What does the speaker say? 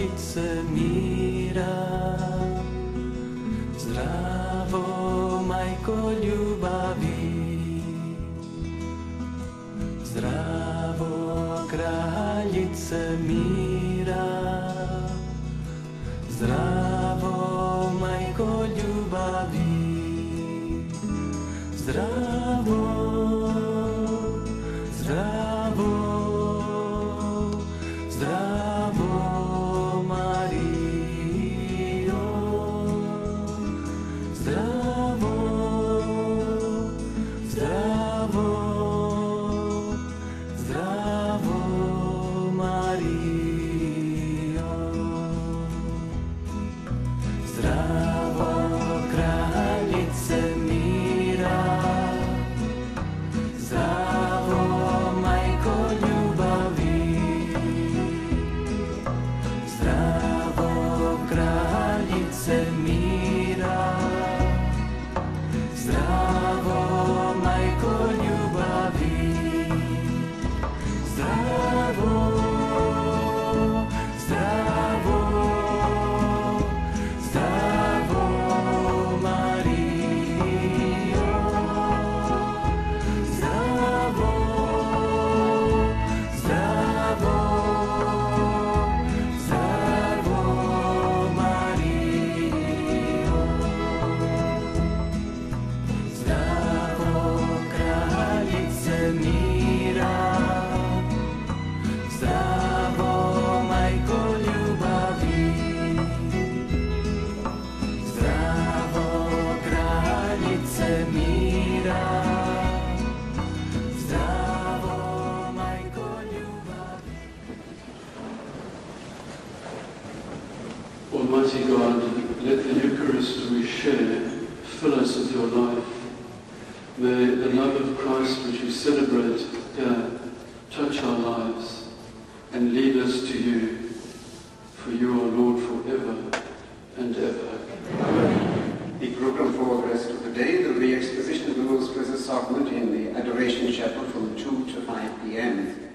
Králice míra, zdravo majko ljubavi, zdravo kraljice mira, zdravo majko ljubavi, zdravo, send me your life. May the love of Christ which we celebrate here touch our lives and lead us to you, for you are Lord forever and ever. The program for the rest of the day will be exposition of the Blessed Sacrament in the Adoration Chapel from 2 to 5 p.m.